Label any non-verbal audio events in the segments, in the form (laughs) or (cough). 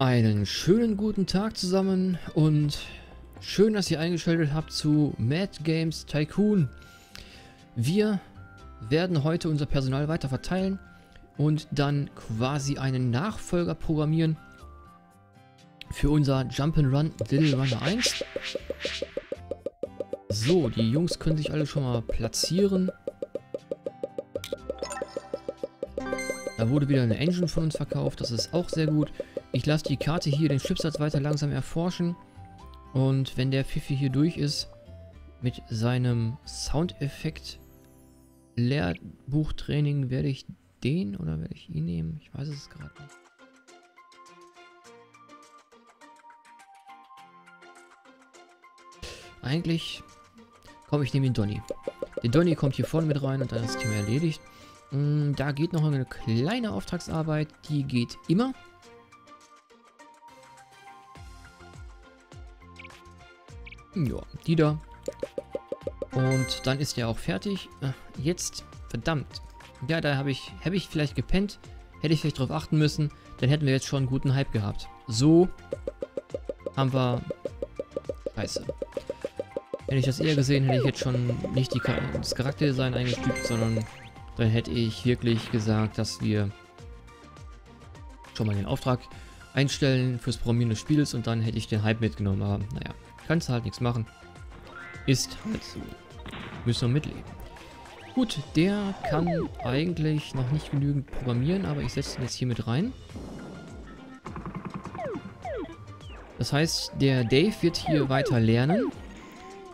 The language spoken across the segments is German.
Einen schönen guten Tag zusammen und schön, dass ihr eingeschaltet habt zu Mad Games Tycoon. Wir werden heute unser Personal weiter verteilen und dann quasi einen Nachfolger programmieren für unser Jump'n'Run Little Runner 1. So, die Jungs können sich alle schon mal platzieren. Da wurde wieder eine Engine von uns verkauft, das ist auch sehr gut. Ich lasse die Karte hier, den Chipsatz weiter langsam erforschen. Und wenn der Pfiffi hier durch ist, mit seinem Soundeffekt Lehrbuchtraining, werde ich den oder werde ich ihn nehmen? Ich weiß es gerade nicht. Eigentlich, komm, ich nehme den Donny. Der Donny kommt hier vorne mit rein und dann ist das Thema erledigt. Mm, da geht noch eine kleine Auftragsarbeit, die geht immer. Ja, die da. Und dann ist er auch fertig. Äh, jetzt, verdammt. Ja, da habe ich, habe ich vielleicht gepennt. Hätte ich vielleicht drauf achten müssen. Dann hätten wir jetzt schon einen guten Hype gehabt. So haben wir... Scheiße. Hätte ich das eher gesehen, hätte ich jetzt schon nicht die, das Charakterdesign eingestuft, sondern dann hätte ich wirklich gesagt, dass wir schon mal den Auftrag einstellen fürs Programmieren des Spiels und dann hätte ich den Hype mitgenommen. Aber naja, Kannst halt nichts machen. Ist halt so. Müssen wir mitleben. Gut, der kann eigentlich noch nicht genügend programmieren, aber ich setze ihn jetzt hier mit rein. Das heißt, der Dave wird hier weiter lernen.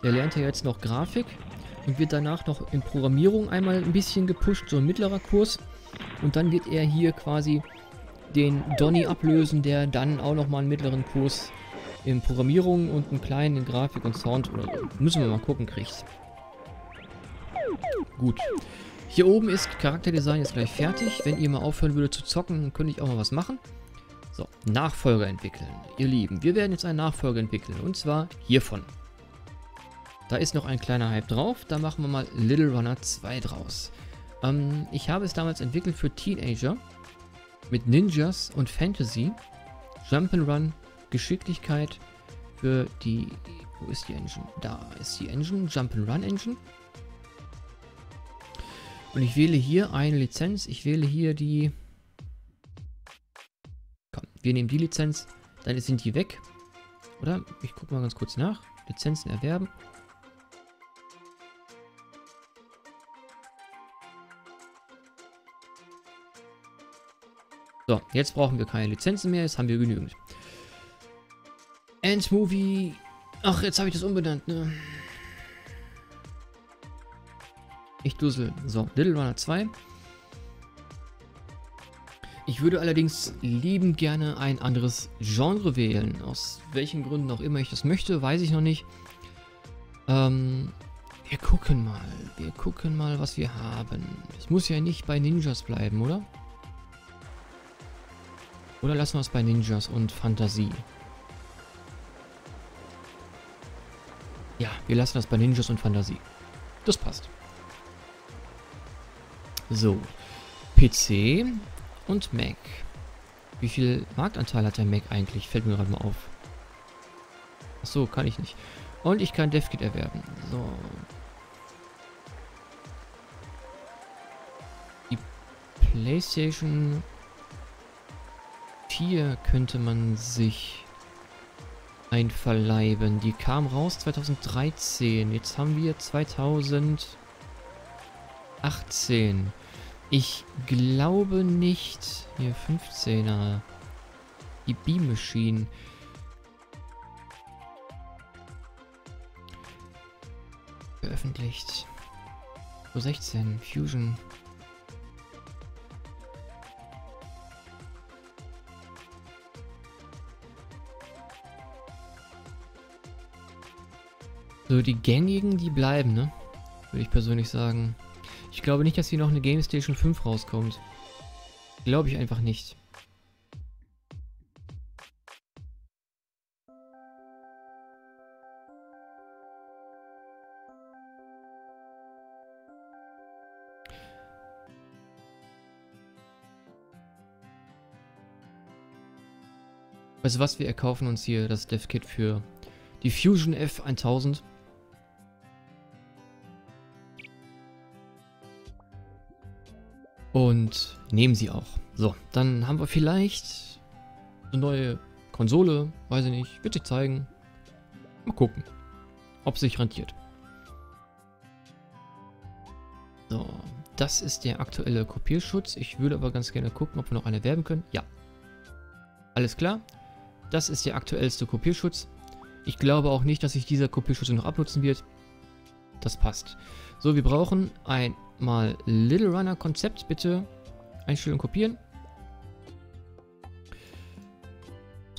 Er lernt ja jetzt noch Grafik und wird danach noch in Programmierung einmal ein bisschen gepusht, so ein mittlerer Kurs. Und dann wird er hier quasi den Donny ablösen, der dann auch nochmal einen mittleren Kurs in Programmierung und einen kleinen in Grafik und Sound. Müssen wir mal gucken, kriegst. Gut. Hier oben ist Charakterdesign jetzt gleich fertig. Wenn ihr mal aufhören würdet zu zocken, dann könnte ich auch mal was machen. So, Nachfolger entwickeln. Ihr Lieben, wir werden jetzt einen Nachfolger entwickeln. Und zwar hiervon. Da ist noch ein kleiner Hype drauf. Da machen wir mal Little Runner 2 draus. Ähm, ich habe es damals entwickelt für Teenager. Mit Ninjas und Fantasy. Jump'n'Run Geschicklichkeit für die... Wo ist die Engine? Da ist die Engine, Jump'n'Run Engine. Und ich wähle hier eine Lizenz. Ich wähle hier die... Komm, wir nehmen die Lizenz. Dann sind die weg. Oder? Ich gucke mal ganz kurz nach. Lizenzen erwerben. So, jetzt brauchen wir keine Lizenzen mehr. Jetzt haben wir genügend. Endmovie. Ach, jetzt habe ich das umbenannt, ne? Ich dussel. So, Little Runner 2. Ich würde allerdings liebend gerne ein anderes Genre wählen. Aus welchen Gründen auch immer ich das möchte, weiß ich noch nicht. Ähm, wir gucken mal. Wir gucken mal, was wir haben. Es muss ja nicht bei Ninjas bleiben, oder? Oder lassen wir es bei Ninjas und Fantasie. Ja, wir lassen das bei Ninjas und Fantasie. Das passt. So. PC und Mac. Wie viel Marktanteil hat der Mac eigentlich? Fällt mir gerade mal auf. Achso, kann ich nicht. Und ich kann DevKit erwerben. So. Die PlayStation 4 könnte man sich einverleiben. Die kam raus 2013. Jetzt haben wir 2018. Ich glaube nicht. Hier 15er. Die Beam Machine. Veröffentlicht. So 16. Fusion. So, die gängigen, die bleiben, ne? Würde ich persönlich sagen. Ich glaube nicht, dass hier noch eine Game Station 5 rauskommt. Glaube ich einfach nicht. Also was, wir erkaufen uns hier das Dev-Kit für die Fusion F1000. Und nehmen sie auch. So, dann haben wir vielleicht eine neue Konsole. Weiß ich nicht. Wird sich zeigen. Mal gucken, ob sich rentiert. So, das ist der aktuelle Kopierschutz. Ich würde aber ganz gerne gucken, ob wir noch eine werben können. Ja. Alles klar. Das ist der aktuellste Kopierschutz. Ich glaube auch nicht, dass sich dieser Kopierschutz noch abnutzen wird. Das passt. So, wir brauchen einmal Little Runner Konzept, bitte. Einstellung kopieren.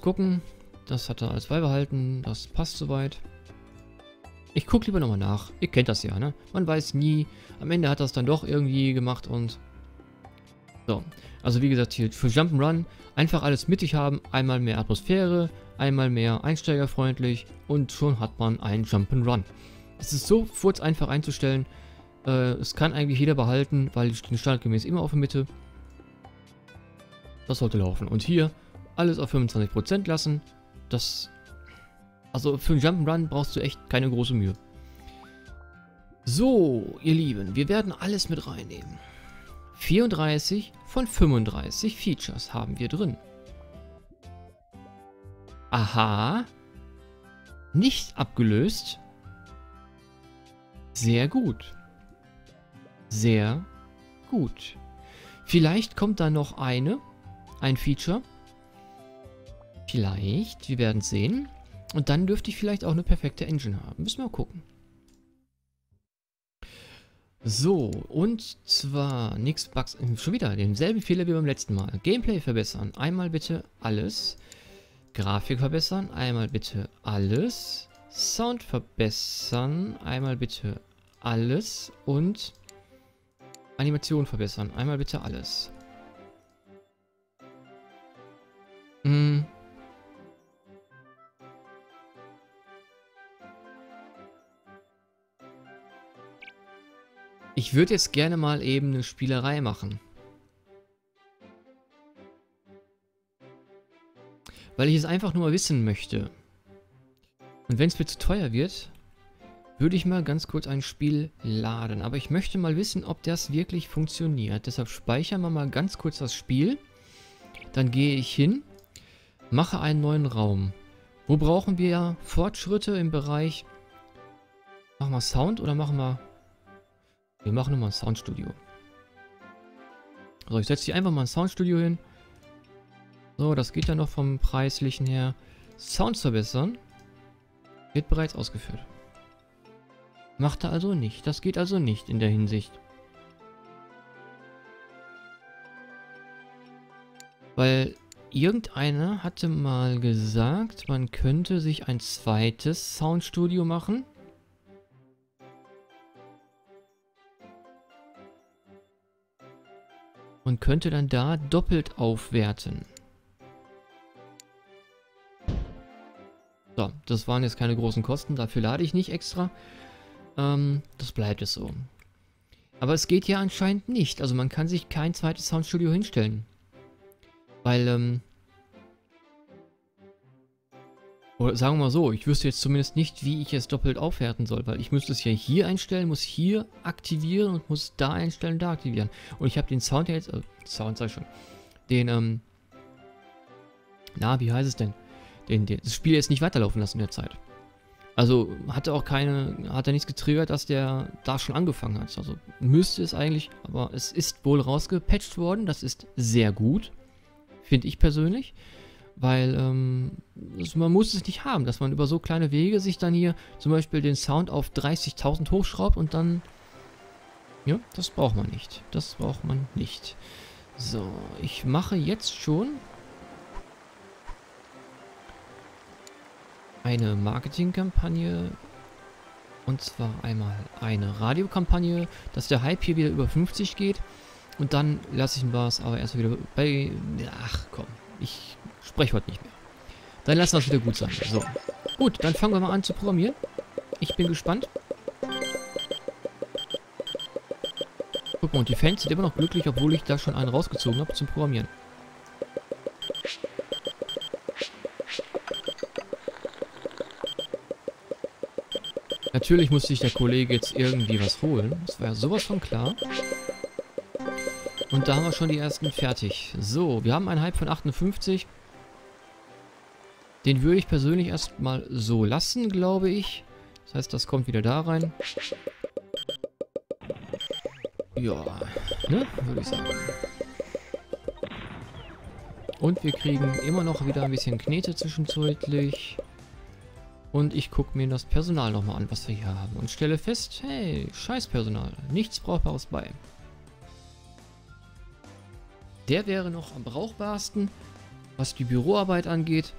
Gucken. Das hat er als beibehalten. Das passt soweit. Ich gucke lieber nochmal nach. Ihr kennt das ja, ne? Man weiß nie. Am Ende hat das dann doch irgendwie gemacht und... So. Also wie gesagt, hier für Jump'n'Run einfach alles mittig haben. Einmal mehr Atmosphäre, einmal mehr einsteigerfreundlich und schon hat man ein Jump'n'Run. Es ist so furz einfach einzustellen. Äh, es kann eigentlich jeder behalten, weil die stehen standardgemäß immer auf der Mitte. Das sollte laufen. Und hier alles auf 25% lassen. Das... Also für einen Jump'n'Run brauchst du echt keine große Mühe. So, ihr Lieben, wir werden alles mit reinnehmen. 34 von 35 Features haben wir drin. Aha. Nicht abgelöst. Sehr gut. Sehr gut. Vielleicht kommt da noch eine, ein Feature. Vielleicht, wir werden sehen. Und dann dürfte ich vielleicht auch eine perfekte Engine haben. Müssen wir mal gucken. So, und zwar nix Bugs, schon wieder denselben Fehler wie beim letzten Mal. Gameplay verbessern, einmal bitte alles. Grafik verbessern, einmal bitte alles. Sound verbessern, einmal bitte alles. Und Animation verbessern, einmal bitte alles. Hm. Ich würde jetzt gerne mal eben eine Spielerei machen. Weil ich es einfach nur mal wissen möchte. Und wenn es mir zu teuer wird, würde ich mal ganz kurz ein Spiel laden. Aber ich möchte mal wissen, ob das wirklich funktioniert. Deshalb speichern wir mal ganz kurz das Spiel. Dann gehe ich hin, mache einen neuen Raum. Wo brauchen wir Fortschritte im Bereich... Machen wir Sound oder machen wir wir machen nochmal ein Soundstudio. So, ich setze hier einfach mal ein Soundstudio hin. So, das geht ja noch vom Preislichen her. Sounds verbessern. Wird bereits ausgeführt. Macht er also nicht. Das geht also nicht in der Hinsicht. Weil irgendeiner hatte mal gesagt, man könnte sich ein zweites Soundstudio machen. und könnte dann da doppelt aufwerten. So, das waren jetzt keine großen Kosten, dafür lade ich nicht extra. Ähm, das bleibt es so. Aber es geht ja anscheinend nicht. Also man kann sich kein zweites Soundstudio hinstellen. Weil, ähm, oder sagen wir mal so, ich wüsste jetzt zumindest nicht, wie ich es doppelt aufwerten soll, weil ich müsste es ja hier einstellen, muss hier aktivieren und muss da einstellen, da aktivieren. Und ich habe den Sound jetzt, äh, Sound ich schon, den, ähm, na, wie heißt es denn? Den, den, das Spiel jetzt nicht weiterlaufen lassen in der Zeit. Also hatte auch keine, hat er nichts getriggert, dass der da schon angefangen hat. Also müsste es eigentlich, aber es ist wohl rausgepatcht worden. Das ist sehr gut, finde ich persönlich. Weil ähm, das, man muss es nicht haben, dass man über so kleine Wege sich dann hier zum Beispiel den Sound auf 30.000 hochschraubt und dann... Ja, das braucht man nicht. Das braucht man nicht. So, ich mache jetzt schon eine Marketingkampagne und zwar einmal eine Radiokampagne, dass der Hype hier wieder über 50 geht und dann lasse ich ihn was aber erst wieder bei... Ach komm, ich spreche heute nicht mehr. Dann lassen wir es wieder gut sein. So. Gut, dann fangen wir mal an zu programmieren. Ich bin gespannt. Guck mal, und die Fans sind immer noch glücklich, obwohl ich da schon einen rausgezogen habe zum Programmieren. Natürlich musste sich der Kollege jetzt irgendwie was holen. Das war ja sowas von klar. Und da haben wir schon die ersten fertig. So, wir haben einen Hype von 58. Den würde ich persönlich erstmal so lassen, glaube ich. Das heißt, das kommt wieder da rein. Ja, ne, würde ich sagen. Und wir kriegen immer noch wieder ein bisschen Knete zwischenzeitlich. Und ich gucke mir das Personal nochmal an, was wir hier haben. Und stelle fest, hey, scheiß Personal. Nichts Brauchbares bei. Der wäre noch am brauchbarsten, was die Büroarbeit angeht.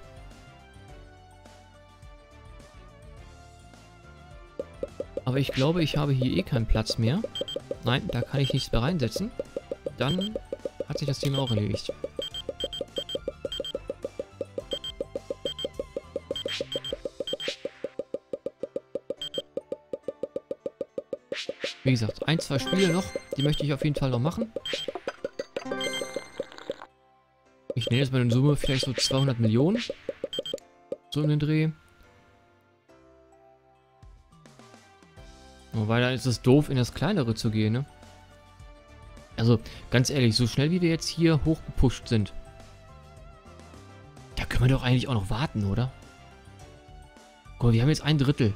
Aber ich glaube, ich habe hier eh keinen Platz mehr. Nein, da kann ich nichts mehr reinsetzen. Dann hat sich das Thema auch erledigt. Wie gesagt, ein, zwei Spiele noch. Die möchte ich auf jeden Fall noch machen. Ich nenne jetzt mal eine Summe vielleicht so 200 Millionen. So in den Dreh. Wobei dann ist es doof, in das Kleinere zu gehen, ne? Also, ganz ehrlich, so schnell wie wir jetzt hier hochgepusht sind. Da können wir doch eigentlich auch noch warten, oder? Guck mal, wir haben jetzt ein Drittel.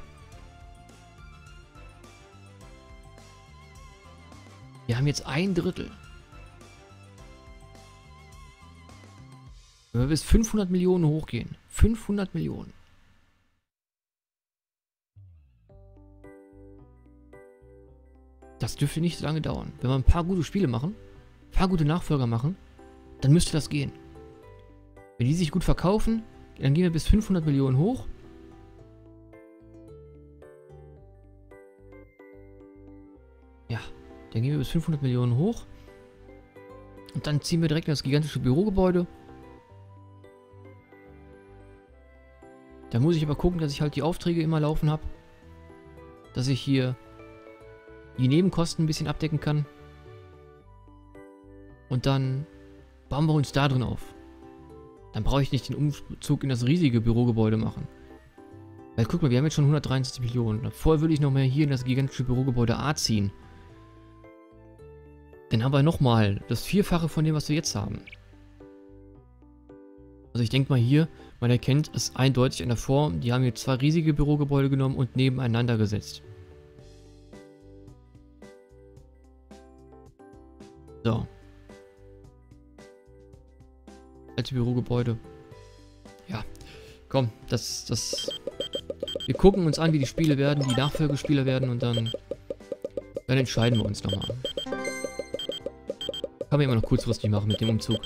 Wir haben jetzt ein Drittel. Wenn wir bis 500 Millionen hochgehen. 500 Millionen. Das dürfte nicht lange dauern. Wenn wir ein paar gute Spiele machen, ein paar gute Nachfolger machen, dann müsste das gehen. Wenn die sich gut verkaufen, dann gehen wir bis 500 Millionen hoch. Dann gehen wir bis 500 Millionen hoch. Und dann ziehen wir direkt in das gigantische Bürogebäude. Da muss ich aber gucken, dass ich halt die Aufträge immer laufen habe. Dass ich hier die Nebenkosten ein bisschen abdecken kann. Und dann bauen wir uns da drin auf. Dann brauche ich nicht den Umzug in das riesige Bürogebäude machen. Weil guck mal, wir haben jetzt schon 163 Millionen. Vorher würde ich noch mehr hier in das gigantische Bürogebäude A ziehen. Dann haben wir nochmal das Vierfache von dem, was wir jetzt haben. Also ich denke mal hier, man erkennt es eindeutig an der Form. Die haben hier zwei riesige Bürogebäude genommen und nebeneinander gesetzt. So. Alte Bürogebäude. Ja. Komm, das, das... Wir gucken uns an, wie die Spiele werden, die Nachfolgespiele werden und dann... Dann entscheiden wir uns nochmal. Kann man immer noch kurzfristig machen mit dem Umzug.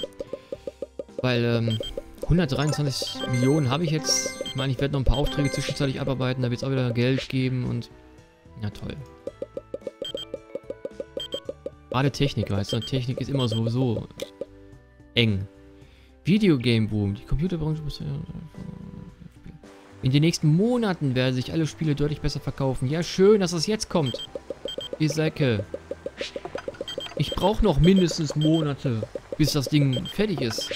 Weil, ähm, 123 Millionen habe ich jetzt. Ich meine, ich werde noch ein paar Aufträge zwischenzeitlich abarbeiten. Da wird es auch wieder Geld geben und... Ja, toll. Gerade Technik, weißt du? Technik ist immer sowieso eng. Videogame Boom. Die Computerbranche muss... In den nächsten Monaten werden sich alle Spiele deutlich besser verkaufen. Ja, schön, dass das jetzt kommt. Die Säcke. Ich brauche noch mindestens Monate, bis das Ding fertig ist.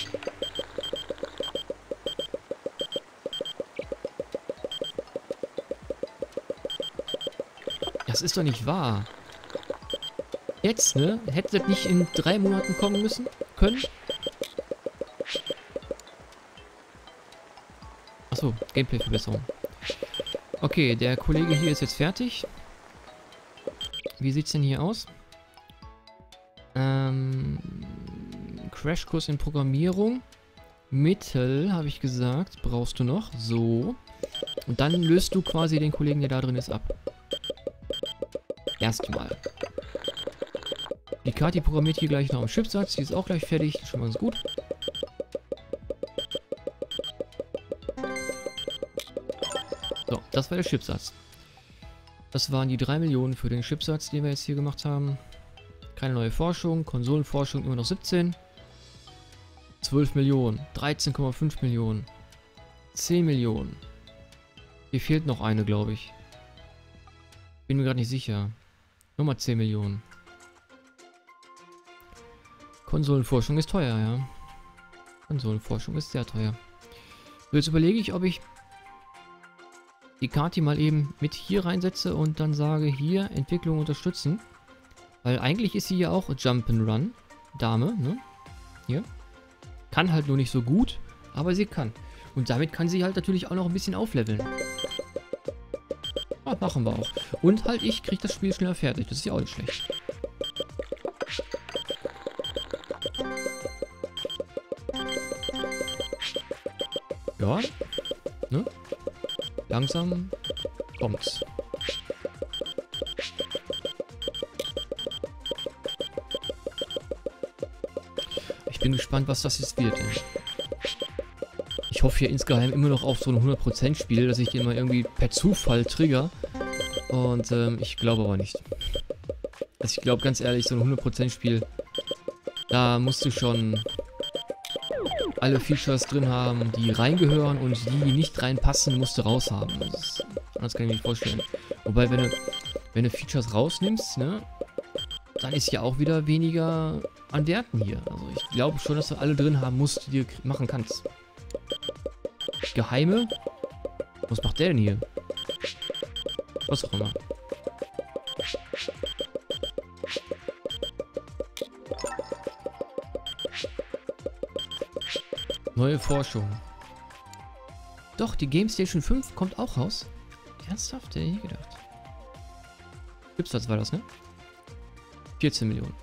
Das ist doch nicht wahr. Jetzt, ne? Hätte das nicht in drei Monaten kommen müssen? Können? Achso, Gameplay-Verbesserung. Okay, der Kollege hier ist jetzt fertig. Wie sieht's denn hier aus? Crashkurs in Programmierung. Mittel, habe ich gesagt, brauchst du noch. So. Und dann löst du quasi den Kollegen, der da drin ist, ab. Erstmal. Die Kati programmiert hier gleich noch einen Chipsatz. Die ist auch gleich fertig. Schon mal ganz gut. So, das war der Chipsatz. Das waren die 3 Millionen für den Chipsatz, den wir jetzt hier gemacht haben. Keine neue Forschung. Konsolenforschung immer noch 17. 12 Millionen. 13,5 Millionen. 10 Millionen. Hier fehlt noch eine, glaube ich. Bin mir gerade nicht sicher. Nummer 10 Millionen. Konsolenforschung ist teuer, ja. Konsolenforschung ist sehr teuer. Jetzt überlege ich, ob ich die Karte mal eben mit hier reinsetze und dann sage, hier Entwicklung unterstützen. Weil eigentlich ist sie ja auch Jump'n'Run Dame, ne? Hier. Kann halt nur nicht so gut, aber sie kann. Und damit kann sie halt natürlich auch noch ein bisschen aufleveln. Ah, machen wir auch. Und halt ich kriege das Spiel schneller fertig. Das ist ja auch nicht schlecht. Ja. Ne? Langsam kommt's. Gespannt, was das jetzt wird. Ey. Ich hoffe hier insgeheim immer noch auf so ein 100% Spiel, dass ich den mal irgendwie per Zufall trigger. Und ähm, ich glaube aber nicht. Also ich glaube ganz ehrlich, so ein 100% Spiel, da musst du schon alle Features drin haben, die reingehören und die, nicht reinpassen, musst du raushaben. Das, anders kann ich mir nicht vorstellen. Wobei, wenn du, wenn du Features rausnimmst, ne, dann ist ja auch wieder weniger an Werten hier. Also ich glaube schon, dass du alle drin haben musst, die du machen kannst. Geheime? Was macht der denn hier? Was auch immer. Neue Forschung. Doch, die Game Station 5 kommt auch raus. Ernsthaft? Hätte ich nie gedacht. Gibt's war das, ne? 14 Millionen.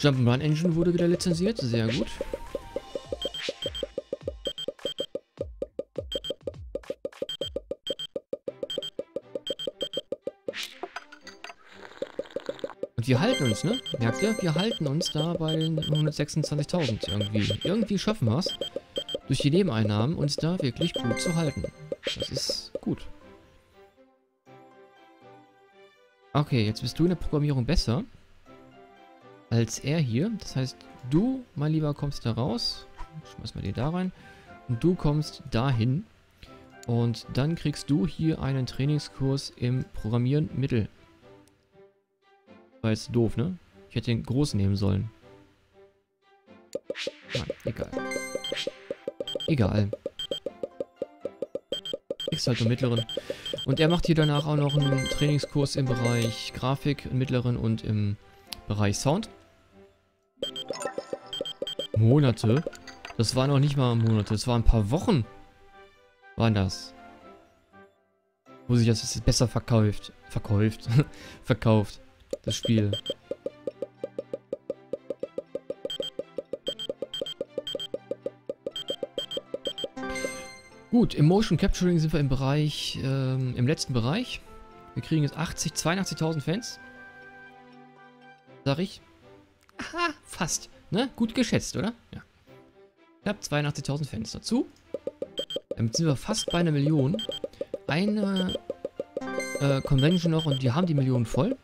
Jump'n'Run Engine wurde wieder lizenziert, sehr gut. Und wir halten uns, ne? Merkt ihr? Wir halten uns da bei den 126.000 irgendwie. Irgendwie schaffen wir es, durch die Nebeneinnahmen uns da wirklich gut zu halten. Das ist gut. Okay, jetzt bist du in der Programmierung besser als er hier. Das heißt, du, mein Lieber, kommst da raus. Schmeiß mal die da rein. Und du kommst dahin. Und dann kriegst du hier einen Trainingskurs im Programmieren Mittel. War jetzt doof, ne? Ich hätte den großen nehmen sollen. Nein, egal. Egal. Kriegst halt nur mittleren. Und er macht hier danach auch noch einen Trainingskurs im Bereich Grafik, im mittleren und im Bereich Sound. Monate? Das waren noch nicht mal Monate, das waren ein paar Wochen. Waren das. Wo sich das jetzt besser verkauft. Verkauft. (laughs) verkauft das Spiel. Gut, im Motion Capturing sind wir im Bereich, ähm, im letzten Bereich. Wir kriegen jetzt 80, 82.000 Fans. Sag ich. Aha, fast. Ne? Gut geschätzt, oder? Ja. Knapp 82.000 Fans dazu. Damit sind wir fast bei einer Million. Eine äh, Convention noch und die haben die Million voll.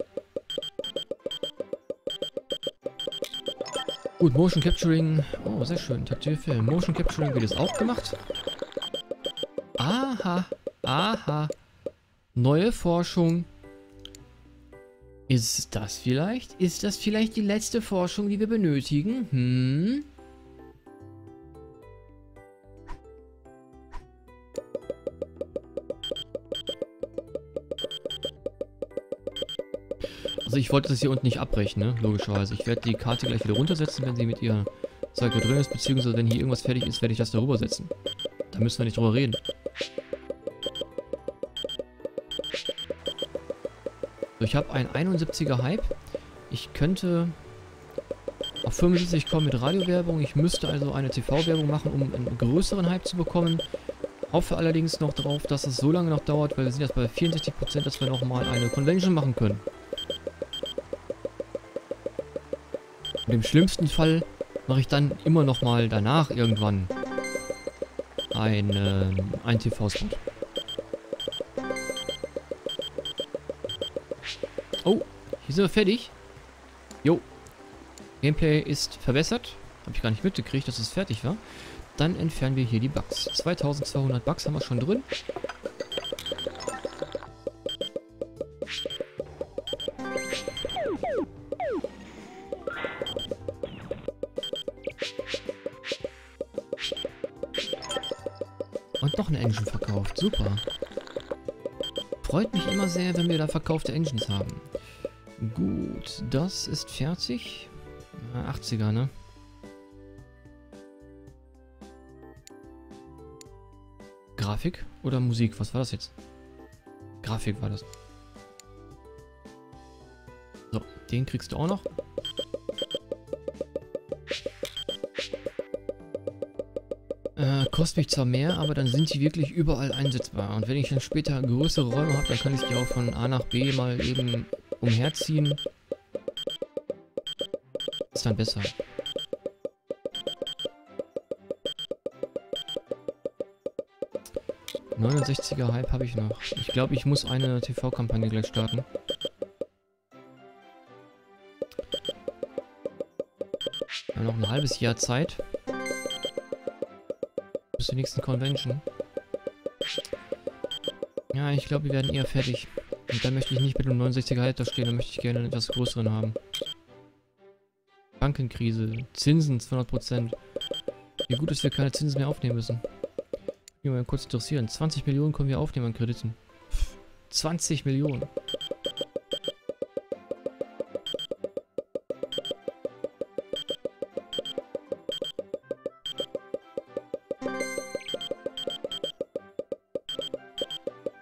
Gut, Motion Capturing. Oh, sehr schön. Taktil Film. Motion Capturing wird jetzt auch gemacht. Aha. Aha. Neue Forschung. Ist das vielleicht? Ist das vielleicht die letzte Forschung, die wir benötigen? Hm? Also ich wollte das hier unten nicht abbrechen, ne? Logischerweise. Ich werde die Karte gleich wieder runtersetzen, wenn sie mit ihr Zeug da drin ist, beziehungsweise wenn hier irgendwas fertig ist, werde ich das darüber setzen. Da müssen wir nicht drüber reden. So, ich habe einen 71er Hype. Ich könnte auf 75 kommen mit Radiowerbung. Ich müsste also eine TV-Werbung machen, um einen größeren Hype zu bekommen. Hoffe allerdings noch darauf, dass es so lange noch dauert, weil wir sind jetzt bei 64%, dass wir nochmal eine Convention machen können. Und im schlimmsten Fall mache ich dann immer noch mal danach irgendwann ein, äh, ein TV-Spot. Sind wir fertig? Jo. Gameplay ist verbessert. Habe ich gar nicht mitgekriegt, dass es fertig war. Dann entfernen wir hier die Bugs. 2200 Bugs haben wir schon drin. Und noch eine Engine verkauft. Super. Freut mich immer sehr, wenn wir da verkaufte Engines haben. Gut, das ist fertig. 80er, ne? Grafik oder Musik? Was war das jetzt? Grafik war das. So, den kriegst du auch noch. Äh, kostet mich zwar mehr, aber dann sind die wirklich überall einsetzbar. Und wenn ich dann später größere Räume habe, dann kann ich die auch von A nach B mal eben umherziehen. Ist dann besser. ...69er Hype habe ich noch. Ich glaube, ich muss eine TV-Kampagne gleich starten. Wir haben noch ein halbes Jahr Zeit bis zur nächsten Convention. Ja, ich glaube, wir werden eher fertig. Und dann möchte ich nicht mit einem 69er Halter stehen, dann möchte ich gerne einen etwas größeren haben. Bankenkrise, Zinsen 200%. Wie gut, dass wir keine Zinsen mehr aufnehmen müssen. Ich mal kurz interessieren. 20 Millionen können wir aufnehmen an Krediten. 20 Millionen.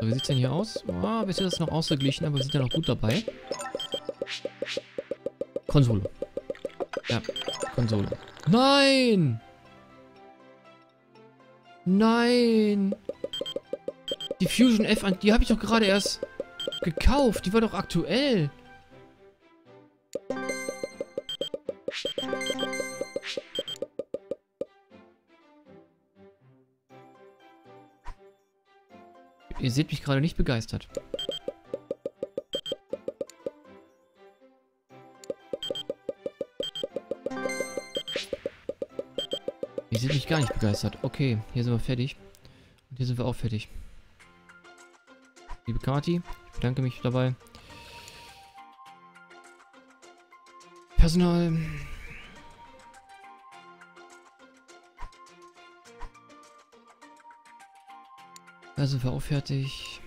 So, wie sieht es denn hier aus? Oh, bisher ist es noch ausgeglichen, aber wir sind ja noch gut dabei. Konsole. Ja, Konsole. Nein! Nein! Die Fusion F, die habe ich doch gerade erst gekauft. Die war doch aktuell. Ihr seht mich gerade nicht begeistert. Ihr seht mich gar nicht begeistert. Okay, hier sind wir fertig. Und hier sind wir auch fertig. Liebe Kati, ich bedanke mich dabei. Personal. Da sind wir auch fertig.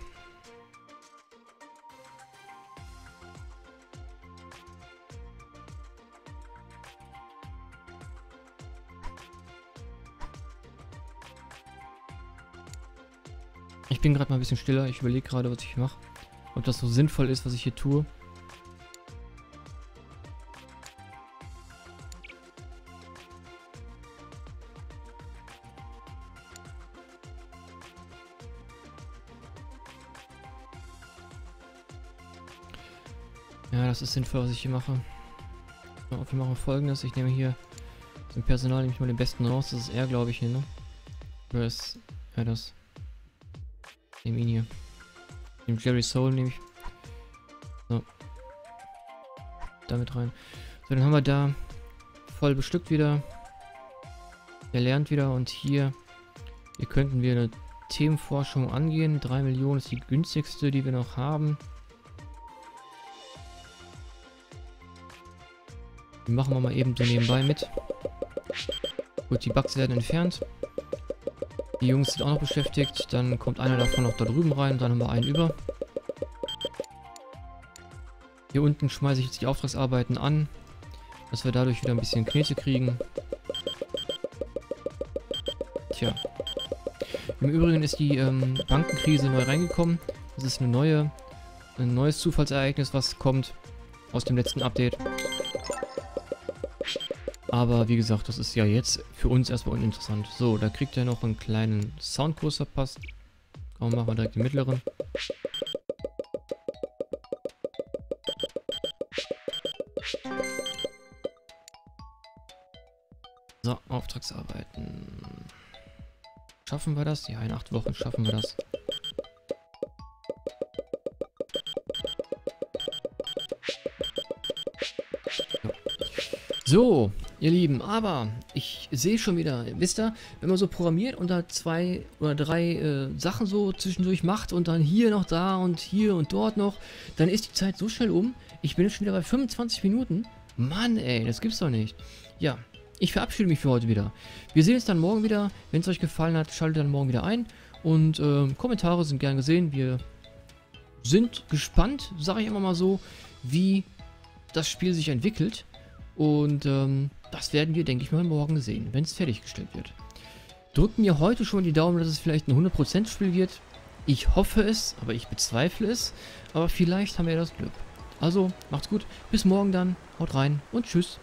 Ich bin gerade mal ein bisschen stiller. Ich überlege gerade, was ich mache. Ob das so sinnvoll ist, was ich hier tue. Ja, das ist sinnvoll, was ich hier mache. wir machen folgendes. Ich nehme hier zum Personal nehme ich mal den besten raus. Das ist er, glaube ich, hier, ne? Oder ist er das? Nehme ihn hier. Den Jerry Soul nehme ich. So. Damit rein. So, dann haben wir da voll bestückt wieder. Er lernt wieder und hier, hier könnten wir eine Themenforschung angehen. 3 Millionen ist die günstigste, die wir noch haben. Machen wir mal eben so nebenbei mit. Gut, die Bugs werden entfernt. Die Jungs sind auch noch beschäftigt. Dann kommt einer davon noch da drüben rein. Dann haben wir einen über. Hier unten schmeiße ich jetzt die Auftragsarbeiten an. Dass wir dadurch wieder ein bisschen Knete kriegen. Tja. Im Übrigen ist die ähm, Bankenkrise neu reingekommen. Das ist eine neue, ein neues Zufallsereignis, was kommt aus dem letzten Update. Aber wie gesagt, das ist ja jetzt für uns erstmal uninteressant. So, da kriegt er noch einen kleinen Soundkurs verpasst. Komm, machen wir direkt den mittleren. So, Auftragsarbeiten. Schaffen wir das? Ja, in acht Wochen schaffen wir das. So, ihr Lieben, aber ich sehe schon wieder, wisst ihr, wenn man so programmiert und da zwei oder drei äh, Sachen so zwischendurch macht und dann hier noch da und hier und dort noch, dann ist die Zeit so schnell um. Ich bin jetzt schon wieder bei 25 Minuten. Mann, ey, das gibt's doch nicht. Ja, ich verabschiede mich für heute wieder. Wir sehen uns dann morgen wieder. Wenn es euch gefallen hat, schaltet dann morgen wieder ein. Und äh, Kommentare sind gern gesehen. Wir sind gespannt, sage ich immer mal so, wie das Spiel sich entwickelt. Und ähm, das werden wir, denke ich mal, morgen sehen, wenn es fertiggestellt wird. Drückt mir heute schon die Daumen, dass es vielleicht ein 100% Spiel wird. Ich hoffe es, aber ich bezweifle es. Aber vielleicht haben wir das Glück. Also, macht's gut. Bis morgen dann. Haut rein und tschüss.